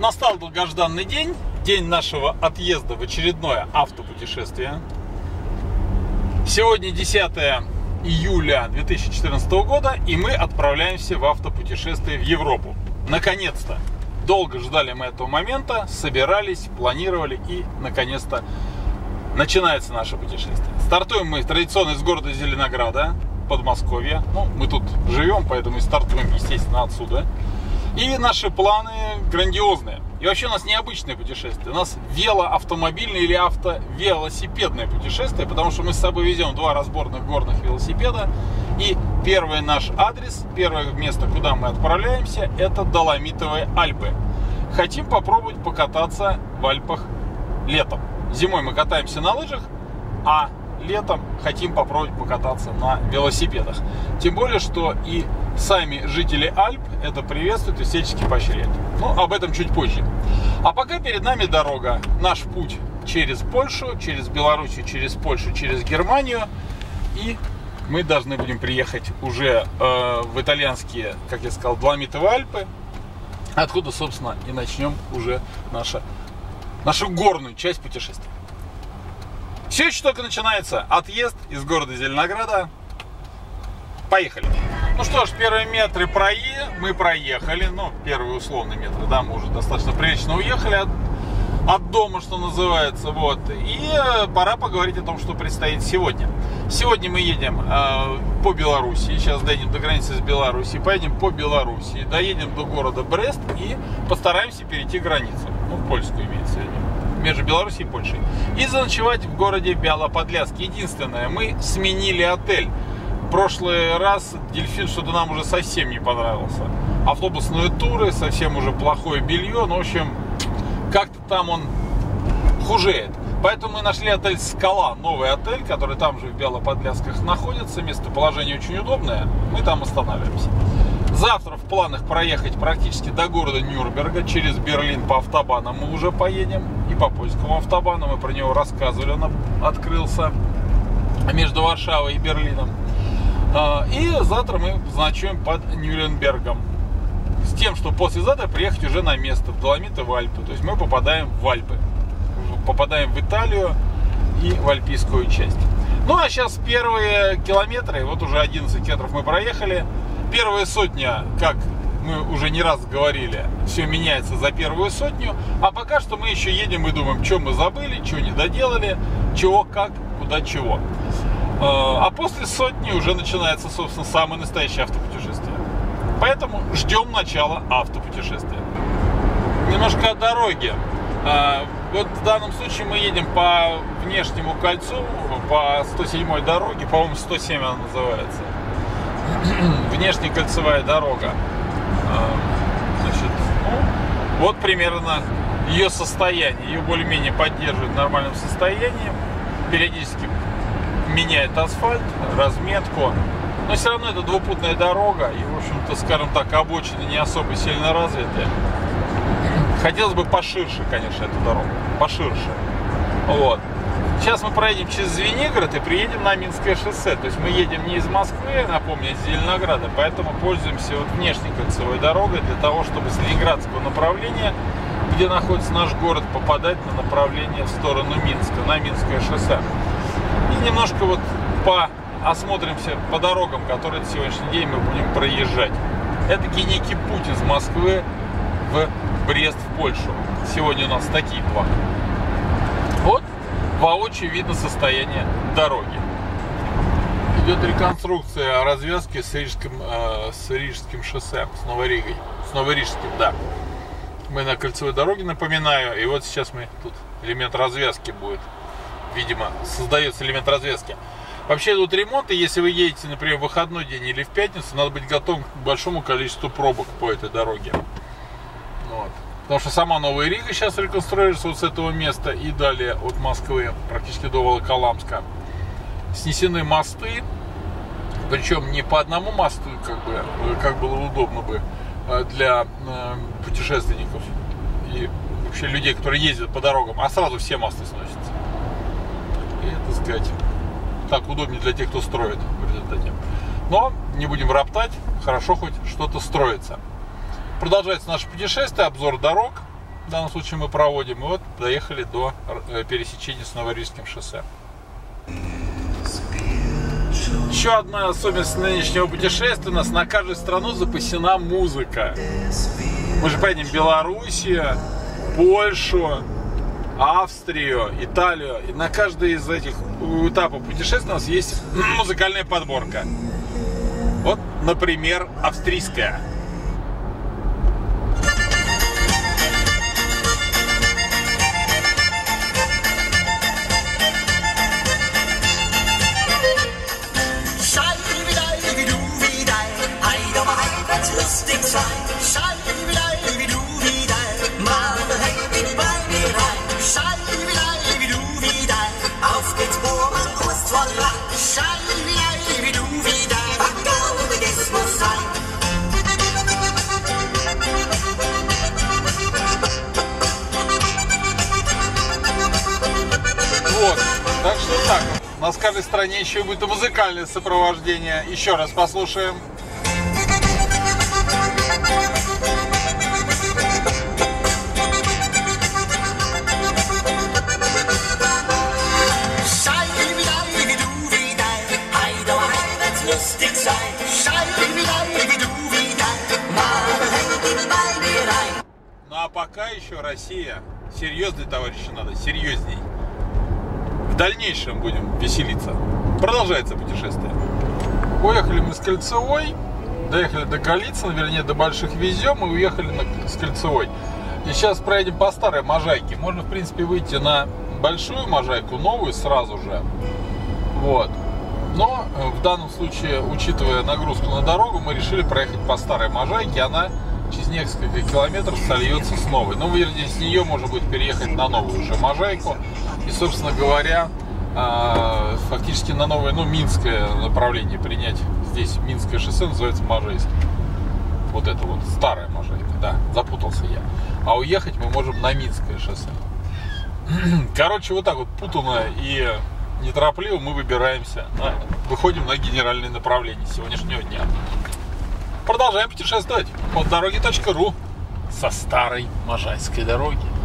Настал долгожданный день, день нашего отъезда в очередное автопутешествие. Сегодня 10 июля 2014 года, и мы отправляемся в автопутешествие в Европу. Наконец-то! Долго ждали мы этого момента, собирались, планировали и, наконец-то, начинается наше путешествие. Стартуем мы традиционно из города Зеленограда, Подмосковья. Ну, мы тут живем, поэтому и стартуем, естественно, отсюда. И наши планы грандиозные. И вообще у нас необычное путешествие. У нас велоавтомобильное или автовелосипедное путешествие, потому что мы с собой везем два разборных горных велосипеда. И первый наш адрес, первое место, куда мы отправляемся, это Доломитовые Альпы. Хотим попробовать покататься в Альпах летом. Зимой мы катаемся на лыжах, а летом хотим попробовать покататься на велосипедах. Тем более, что и сами жители Альп это приветствуют и всячески поощряют. Но об этом чуть позже. А пока перед нами дорога. Наш путь через Польшу, через Белоруссию, через Польшу, через Германию. И мы должны будем приехать уже э, в итальянские, как я сказал, Доломитовые Альпы, откуда, собственно, и начнем уже наша, нашу горную часть путешествия. Все еще только начинается отъезд из города Зеленограда. Поехали. Ну что ж, первые метры прое... мы проехали, ну, первые условные метры, да, мы уже достаточно прилично уехали от, от дома, что называется, вот. И э, пора поговорить о том, что предстоит сегодня. Сегодня мы едем э, по Беларуси, сейчас доедем до границы с Беларусью, поедем по Беларуси, доедем до города Брест и постараемся перейти границу, ну, польскую имеется в виду между Беларусью и Польшей. И заночевать в городе Бяло-Подляск. Единственное, мы сменили отель. В прошлый раз дельфин что-то нам уже совсем не понравился. Автобусные туры, совсем уже плохое белье. Ну, в общем, как-то там он хужеет. Поэтому мы нашли отель «Скала», новый отель, который там же в Белоподлясках находится. Местоположение очень удобное. Мы там останавливаемся. Завтра в планах проехать практически до города Нюрнберга. Через Берлин по автобанам мы уже поедем. И по польскому автобану. Мы про него рассказывали. Он открылся между Варшавой и Берлином. А, и завтра мы ночуем под Нюрнбергом. С тем, что послезавтра приехать уже на место, в Доломиты, в Альпы. То есть мы попадаем в Альпы. Попадаем в Италию и в альпийскую часть. Ну а сейчас первые километры, вот уже 11 километров мы проехали. Первая сотня, как мы уже не раз говорили, все меняется за первую сотню. А пока что мы еще едем и думаем, что мы забыли, что не доделали, чего, как, куда, чего. А после сотни уже начинается, собственно, самое настоящее автопутешествие. Поэтому ждем начала автопутешествия. Немножко о дороге. А, вот в данном случае мы едем по внешнему кольцу, по 107 дороге, по-моему, 107 она называется. Внешняя кольцевая дорога. А, значит, ну, вот примерно ее состояние. Ее более-менее поддерживают в нормальном состоянии. Периодически меняет асфальт, разметку. Но все равно это двупутная дорога, и, в общем-то, скажем так, обочины не особо сильно развиты. Хотелось бы поширше, конечно, эту дорогу, поширше. Вот. Сейчас мы проедем через Звенигород и приедем на Минское шоссе. То есть мы едем не из Москвы, напомню, а из Зеленограда, поэтому пользуемся вот внешней кольцевой дорогой для того, чтобы с ленинградского направления, где находится наш город, попадать на направление в сторону Минска, на Минское шоссе и немножко вот по осмотримся по дорогам, которые на сегодняшний день мы будем проезжать. Это некий путь из Москвы в Брест, в Польшу. Сегодня у нас такие планы. Воочию видно состояние дороги. Идет реконструкция развязки с Рижским, э, с Рижским шоссе, с Новой Ригой. С Новорижским, да. Мы на кольцевой дороге, напоминаю. И вот сейчас мы тут элемент развязки будет видимо, создается элемент развязки. Вообще идут ремонты, если вы едете, например, в выходной день или в пятницу, надо быть готовым к большому количеству пробок по этой дороге. Вот. Потому что сама Новая Рига сейчас реконструируется вот с этого места и далее от Москвы, практически до Волоколамска. Снесены мосты, причем не по одному мосту, как бы, как было удобно бы э, для э, путешественников и вообще людей, которые ездят по дорогам, а сразу все мосты сносятся и, так сказать, так удобнее для тех, кто строит в результате. Но не будем роптать, хорошо хоть что-то строится. Продолжается наше путешествие, обзор дорог. в данном случае мы проводим. И вот доехали до э, пересечения с Новорильским шоссе. Еще одна особенность нынешнего путешествия. У нас на каждую страну запасена музыка. Мы же поедем Белоруссию, Польшу, Австрию, Италию. И на каждый из этих этапов путешествия у нас есть музыкальная подборка. Вот, например, австрийская. Каждой стране еще будет и музыкальное сопровождение. Еще раз послушаем. Ну а пока еще Россия. Серьезный, товарищи, надо, серьезней. В дальнейшем будем веселиться. Продолжается путешествие. Уехали мы с Кольцевой, доехали до Голицына, вернее до Больших Везем и уехали на, с Кольцевой. И сейчас проедем по старой Можайке. Можно, в принципе, выйти на большую Можайку, новую сразу же. Вот. Но э, в данном случае, учитывая нагрузку на дорогу, мы решили проехать по старой Можайке. Она через несколько километров сольется с новой. Ну, вернее, с нее можно будет переехать на новую уже Можайку. И, собственно говоря, а, фактически на новое, ну, Минское направление принять. Здесь Минское шоссе называется Можайское. Вот это вот, старая Можайка, да, запутался я. А уехать мы можем на Минское шоссе. Короче, вот так вот путано и неторопливо мы выбираемся, на, выходим на генеральное направление сегодняшнего дня. Продолжаем путешествовать по дороге.ру со старой Можайской дороги.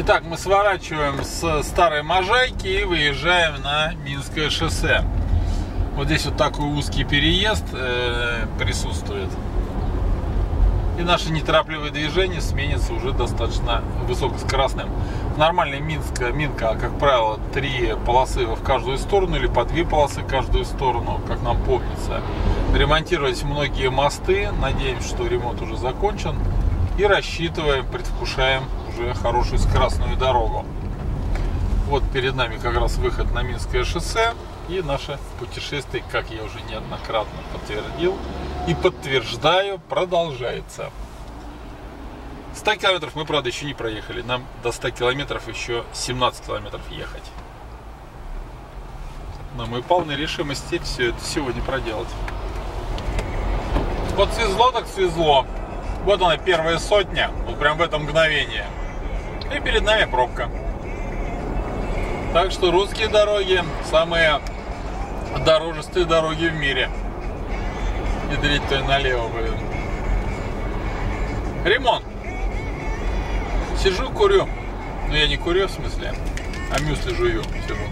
Итак, мы сворачиваем с старой Можайки и выезжаем на Минское шоссе. Вот здесь вот такой узкий переезд э, присутствует. И наше неторопливое движение сменится уже достаточно высокоскоростным. Нормальная Минска, Минка, как правило, три полосы в каждую сторону или по две полосы в каждую сторону, как нам помнится. Ремонтировались многие мосты. Надеемся, что ремонт уже закончен. И рассчитываем, предвкушаем уже хорошую скоростную дорогу. Вот перед нами как раз выход на Минское шоссе. И наше путешествие, как я уже неоднократно подтвердил и подтверждаю, продолжается. 100 километров мы, правда, еще не проехали. Нам до 100 километров еще 17 километров ехать. Но мы полны решимости все это сегодня проделать. Вот свезло так свезло. Вот она первая сотня. Вот прям в это мгновение. И перед нами пробка. Так что русские дороги самые дорожистые дороги в мире. И то и налево, блин. Ремонт. Сижу, курю. Ну я не курю в смысле, а мюсли жую сижу.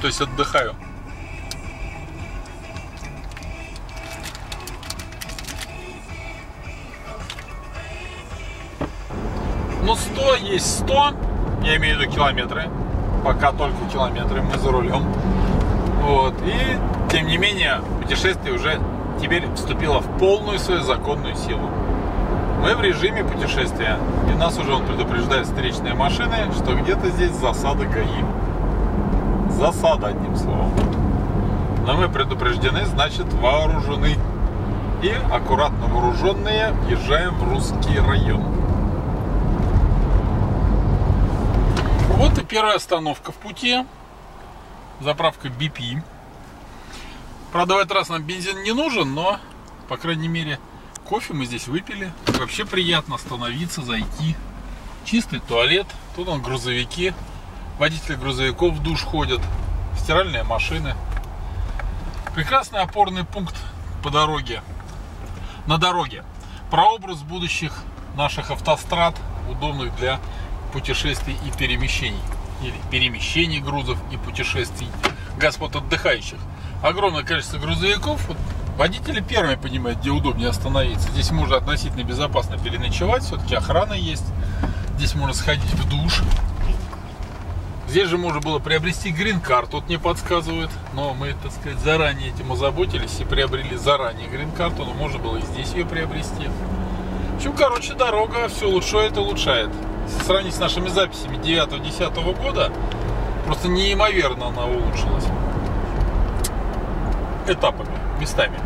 То есть отдыхаю. Ну 100 есть 100, я имею в виду километры, пока только километры, мы за рулем. Вот, и тем не менее путешествие уже теперь вступило в полную свою законную силу. Мы в режиме путешествия, и нас уже он предупреждает встречные машины, что где-то здесь засада ГАИ. Засада, одним словом. Но мы предупреждены, значит вооружены. И аккуратно вооруженные въезжаем в русский район. Вот и первая остановка в пути. Заправка BP. Правда, в этот раз нам бензин не нужен, но, по крайней мере, кофе мы здесь выпили. Вообще приятно остановиться, зайти. Чистый туалет. Тут он грузовики. Водители грузовиков в душ ходят. Стиральные машины. Прекрасный опорный пункт по дороге. на дороге. Прообраз будущих наших автострад, удобных для путешествий и перемещений. Или перемещений грузов и путешествий господ отдыхающих. Огромное количество грузовиков. Вот водители первыми понимают, где удобнее остановиться. Здесь можно относительно безопасно переночевать, все-таки охрана есть. Здесь можно сходить в душ. Здесь же можно было приобрести грин-карту, вот мне подсказывают. Но мы, так сказать, заранее этим озаботились и приобрели заранее грин-карту. Но можно было и здесь ее приобрести. В общем, короче, дорога все улучшает и улучшает. Сравнить с нашими записями 9-10 года, просто неимоверно она улучшилась. Этапами, местами.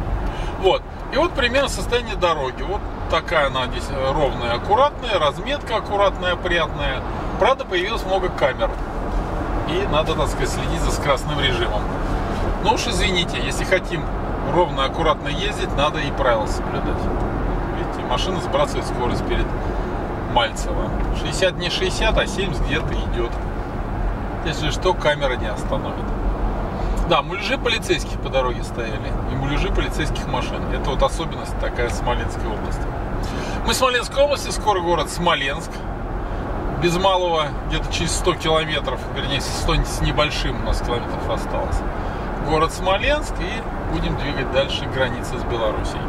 Вот. И вот примерно состояние дороги. Вот такая она здесь ровная, аккуратная, разметка аккуратная, опрятная. Правда, появилось много камер. И надо, так сказать, следить за скоростным режимом. Но уж извините, если хотим ровно, аккуратно ездить, надо и правила соблюдать. Видите, машина сбрасывает скорость перед Мальцево. 60 не 60, а 70 где-то идет. Если что, камера не остановит. Да, муляжи полицейских по дороге стояли. И муляжи полицейских машин. Это вот особенность такая Смоленской области. Мы в Смоленской области, скоро город Смоленск. Без малого где-то через 100 километров, вернее, 100 с небольшим у нас километров осталось. Город Смоленск и будем двигать дальше границы с Белоруссией.